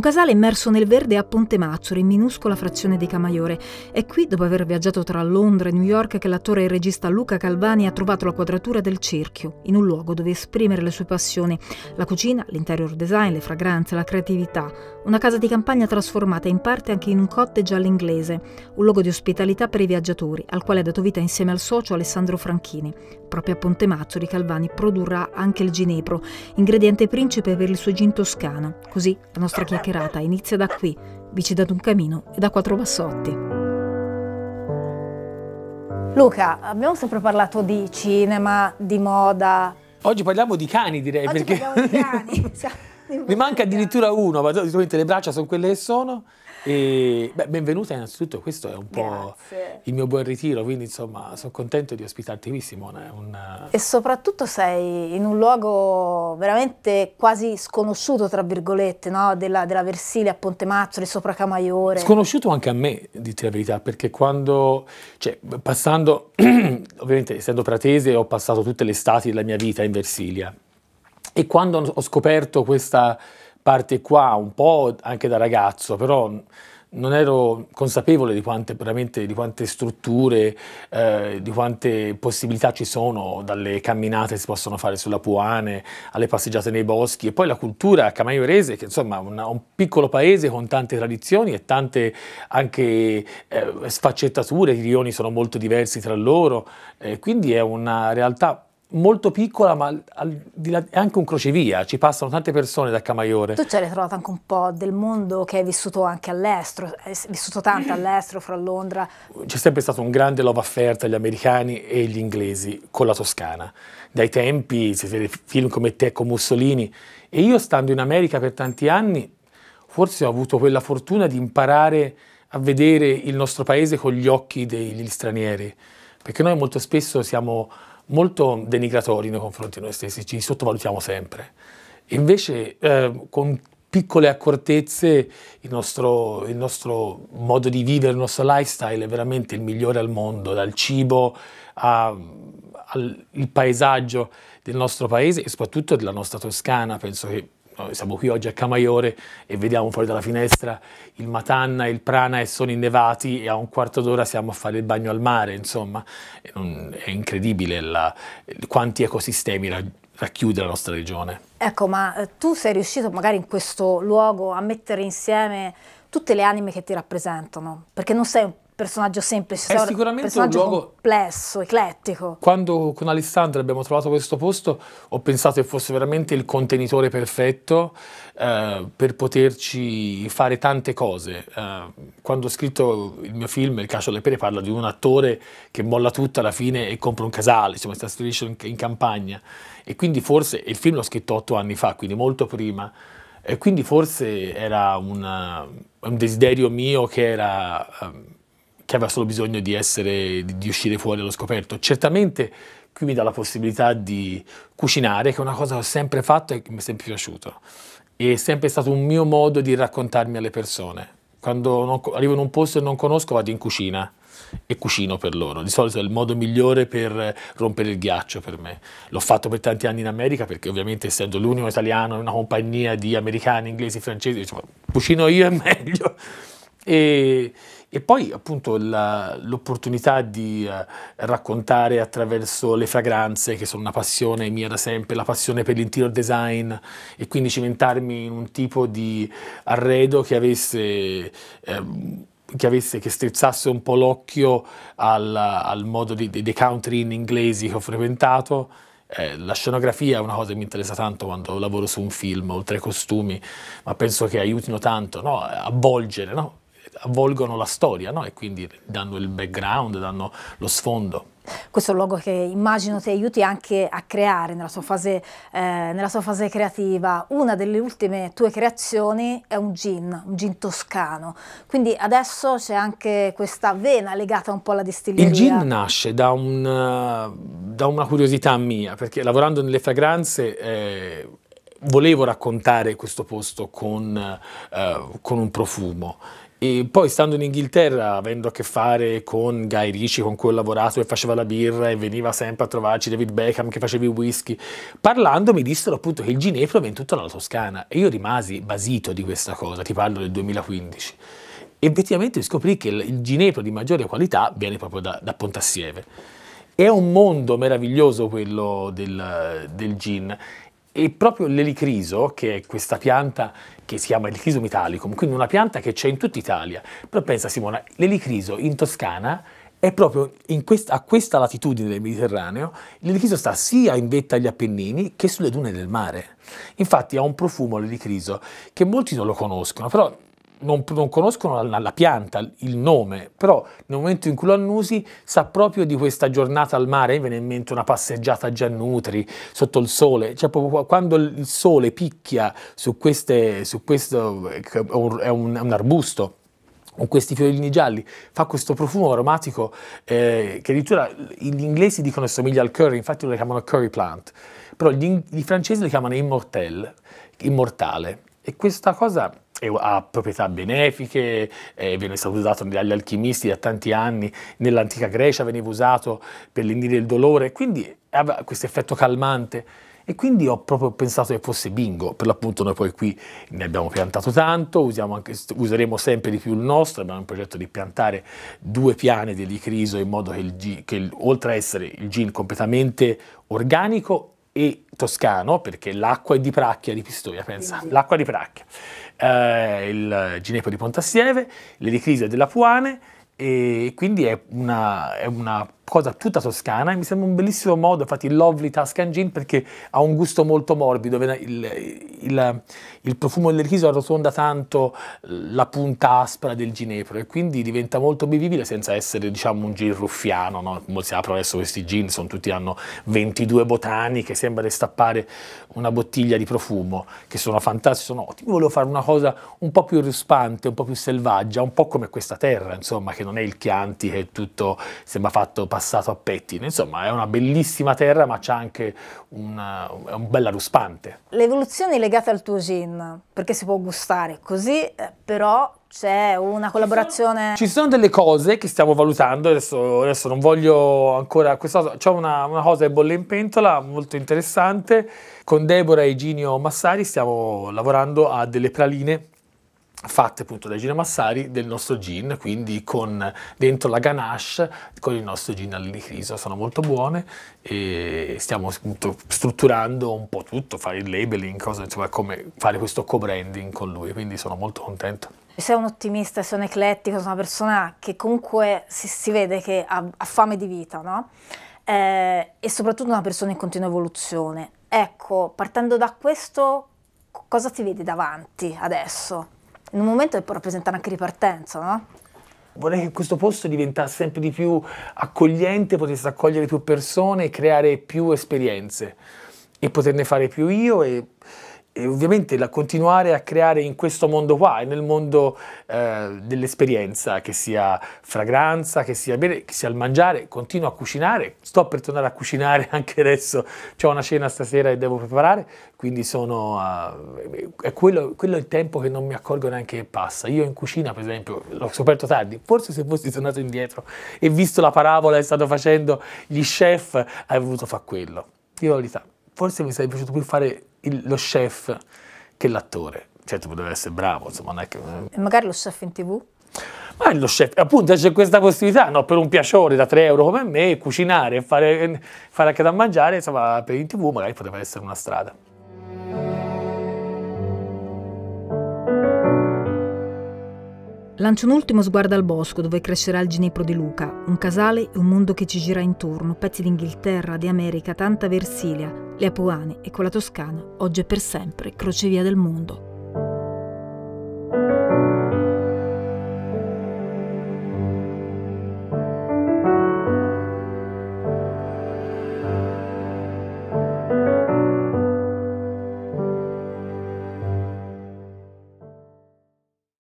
casale immerso nel verde a Ponte Mazzori, minuscola frazione di Camaiore. È qui, dopo aver viaggiato tra Londra e New York, che l'attore e il regista Luca Calvani ha trovato la quadratura del cerchio, in un luogo dove esprimere le sue passioni, la cucina, l'interior design, le fragranze, la creatività. Una casa di campagna trasformata in parte anche in un cottage all'inglese, un luogo di ospitalità per i viaggiatori, al quale ha dato vita insieme al socio Alessandro Franchini. Proprio a Ponte Mazzori Calvani produrrà anche il ginepro, ingrediente principe per il suo gin toscano. Così la nostra chiacchierata inizia da qui, vicino ad un camino e da quattro bassotti. Luca, abbiamo sempre parlato di cinema, di moda. Oggi parliamo di cani, direi. Oggi perché parliamo di cani. Mi manca addirittura uno, ma solitamente le braccia sono quelle che sono. E, beh, benvenuta innanzitutto, questo è un po' Grazie. il mio buon ritiro, quindi insomma sono contento di ospitarti qui Simone. è Un, E soprattutto sei in un luogo veramente quasi sconosciuto, tra virgolette, no? della, della Versilia a Ponte Mazzoli, sopra Camaiore. Sconosciuto anche a me, di la verità, perché quando, cioè, passando, ovviamente essendo pratese, ho passato tutte le estati della mia vita in Versilia. E quando ho scoperto questa parte qua, un po' anche da ragazzo, però non ero consapevole di quante, di quante strutture, eh, di quante possibilità ci sono, dalle camminate che si possono fare sulla Puane, alle passeggiate nei boschi, e poi la cultura camaiorese, che insomma è un piccolo paese con tante tradizioni e tante anche eh, sfaccettature, i rioni sono molto diversi tra loro, eh, quindi è una realtà molto piccola, ma al di là- è anche un crocevia, ci passano tante persone da Camaiore. Tu ci hai ritrovato anche un po' del mondo che hai vissuto anche all'estero, hai vissuto tanto all'estero, fra Londra. C'è sempre stato un grande love affair tra gli americani e gli inglesi con la Toscana. Dai tempi, si vede film come Te con Mussolini. E io, stando in America per tanti anni, forse ho avuto quella fortuna di imparare a vedere il nostro paese con gli occhi degli stranieri. Perché noi molto spesso siamo molto denigratori nei confronti di noi stessi, ci sottovalutiamo sempre. Invece, eh, con piccole accortezze, il nostro, il nostro modo di vivere, il nostro lifestyle è veramente il migliore al mondo, dal cibo a- al paesaggio del nostro paese e soprattutto della nostra Toscana. Penso che noi siamo qui oggi a Camaiore e vediamo fuori dalla finestra il Matanna e il Prana e sono innevati e a un quarto d'ora siamo a fare il bagno al mare, insomma. È incredibile la- quanti ecosistemi ra- racchiude la nostra regione. Ecco, ma eh, tu sei riuscito magari in questo luogo a mettere insieme tutte le anime che ti rappresentano, perché non sei un personaggio semplice, È sicuramente un personaggio luogo- complesso, eclettico. Quando con Alessandra abbiamo trovato questo posto, ho pensato che fosse veramente il contenitore perfetto eh, per poterci fare tante cose. Eh, quando ho scritto il mio film, Il Cacio alle Pere, parla di un attore che molla tutto alla fine e compra un casale, insomma, sta striscia in, in campagna. E quindi forse, il film l'ho scritto otto anni fa, quindi molto prima, e quindi forse era una- un desiderio mio che era... ehm, che aveva solo bisogno di, essere, di, uscire fuori allo scoperto. Certamente qui mi dà la possibilità di cucinare, che è una cosa che ho sempre fatto e che mi è sempre piaciuto. È sempre stato un mio modo di raccontarmi alle persone. Quando non arrivo in un posto e non conosco, vado in cucina e cucino per loro. Di solito è il modo migliore per rompere il ghiaccio per me. L'ho fatto per tanti anni in America perché ovviamente essendo l'unico italiano in una compagnia di americani, inglesi, francesi, diciamo, cucino io è meglio. E, e poi appunto la- l'opportunità di eh, raccontare attraverso le fragranze, che sono una passione mia da sempre, la passione per l'interior design e quindi cimentarmi in un tipo di arredo che avesse, ehm, che, avesse, che strizzasse un po' l'occhio al, al modo di- dei country in inglesi che ho frequentato. Eh, la scenografia è una cosa che mi interessa tanto quando lavoro su un film, oltre ai costumi, ma penso che aiutino tanto no? a avvolgere, no? Avvolgono la storia no? e quindi danno il background, danno lo sfondo. Questo è un luogo che immagino ti aiuti anche a creare nella sua fase, eh, nella sua fase creativa. Una delle ultime tue creazioni è un gin, un gin toscano. Quindi adesso c'è anche questa vena legata un po' alla distilleria. Il gin nasce da, un, eh, da una curiosità mia, perché lavorando nelle fragranze eh, volevo raccontare questo posto con, eh, con un profumo E poi stando in Inghilterra, avendo a che fare con Guy Ricci, con cui ho lavorato e faceva la birra e veniva sempre a trovarci David Beckham che faceva i whisky, parlando mi dissero appunto che il ginepro viene tutto dalla Toscana e io rimasi basito di questa cosa, ti parlo del 2015. E effettivamente scoprì che il ginepro di maggiore qualità viene proprio da, da Pontassieve. È un mondo meraviglioso quello del, del gin e proprio l'elicriso, che è questa pianta che si chiama Helichrysum italicum, quindi una pianta che c'è in tutta Italia. Però pensa Simona, l'elicriso in Toscana è proprio quest a questa latitudine del Mediterraneo, l'elicriso sta sia in vetta agli Appennini che sulle dune del mare. Infatti ha un profumo l'elicriso che molti non lo conoscono, però non, non, conoscono la, la, pianta, il nome, però nel momento in cui lo annusi sa proprio di questa giornata al mare, mi viene in mente una passeggiata a Giannutri, sotto il sole, cioè proprio quando il sole picchia su, queste, su questo, è un, è un arbusto, con questi fiorellini gialli, fa questo profumo aromatico eh, che addirittura gli inglesi dicono somiglia al curry, infatti lo chiamano curry plant, però gli, gli francesi lo chiamano immortel, immortale. E questa cosa ha proprietà benefiche, eh, viene stato usato dagli alchimisti da tanti anni, nell'antica Grecia veniva usato per lenire il dolore, quindi aveva questo effetto calmante. E quindi ho proprio pensato che fosse bingo, per l'appunto noi poi qui ne abbiamo piantato tanto, anche, useremo sempre di più il nostro, abbiamo un progetto di piantare due piane di licriso in modo che, il, che oltre a essere il gin completamente organico e toscano, perché l'acqua è di Pracchia, di Pistoia, pensa, l'acqua di Pracchia, eh, il Ginepo di Pontassieve, l'Ericlise della Puane, e quindi è una, è una cosa tutta toscana e mi sembra un bellissimo modo, infatti il Lovely Tuscan Gin perché ha un gusto molto morbido, il, il, il profumo del riso arrotonda tanto la punta aspra del ginepro e quindi diventa molto bevibile senza essere diciamo un gin ruffiano, no? molti aprono adesso questi gin, sono tutti hanno 22 botani che sembra destappare una bottiglia di profumo, che sono fantastici, sono ottimi, volevo fare una cosa un po' più ruspante, un po' più selvaggia, un po' come questa terra, insomma, che non è il Chianti che tutto sembra fatto passato a pettine. Insomma, è una bellissima terra, ma c'è anche una, un bella ruspante. L'evoluzione è legata al tuo gin, perché si può gustare così, eh, però c'è una collaborazione. Ci sono, delle cose che stiamo valutando, adesso, adesso non voglio ancora. C'è una, una, cosa che bolle in pentola molto interessante. Con Deborah e Ginio Massari stiamo lavorando a delle praline fatte appunto dai Gino Massari del nostro gin, quindi con dentro la ganache con il nostro gin all'elicriso, sono molto buone e stiamo appunto strutturando un po' tutto, fare il labeling, cosa, insomma, come fare questo co-branding con lui, quindi sono molto contento. Sei un ottimista, sei un eclettico, sei una persona che comunque si, si vede che ha, ha, fame di vita, no? Eh, e soprattutto una persona in continua evoluzione. Ecco, partendo da questo, cosa ti vedi davanti adesso? In un momento che può rappresentare anche ripartenza, no? Vorrei che questo posto diventasse sempre di più accogliente, potesse accogliere più persone e creare più esperienze e poterne fare più io e e ovviamente la, continuare a creare in questo mondo qua nel mondo eh, dell'esperienza, che sia fragranza, che sia bere, che sia il mangiare, continuo a cucinare, sto per tornare a cucinare anche adesso, ho una cena stasera e devo preparare, quindi sono, uh, è quello, quello, è il tempo che non mi accorgo neanche che passa. Io in cucina, per esempio, l'ho scoperto tardi, forse se fossi tornato indietro e visto la parabola che stanno facendo gli chef, avrei voluto fare quello. Io la verità, forse mi sarebbe piaciuto più fare il, lo chef che l'attore. Certo, poteva essere bravo, insomma, non è che... E magari lo chef in tv? Ma lo chef, appunto c'è questa possibilità, no, per un piaciore da 3 euro come me, cucinare e fare, fare anche da mangiare, insomma, per in tv magari poteva essere una strada. Lancio un ultimo sguardo al bosco dove crescerà il ginepro di Luca, un casale e un mondo che ci gira intorno, pezzi d'Inghilterra, di America, tanta Versilia, le Apuane e quella Toscana, oggi e per sempre, crocevia del mondo.